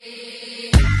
Música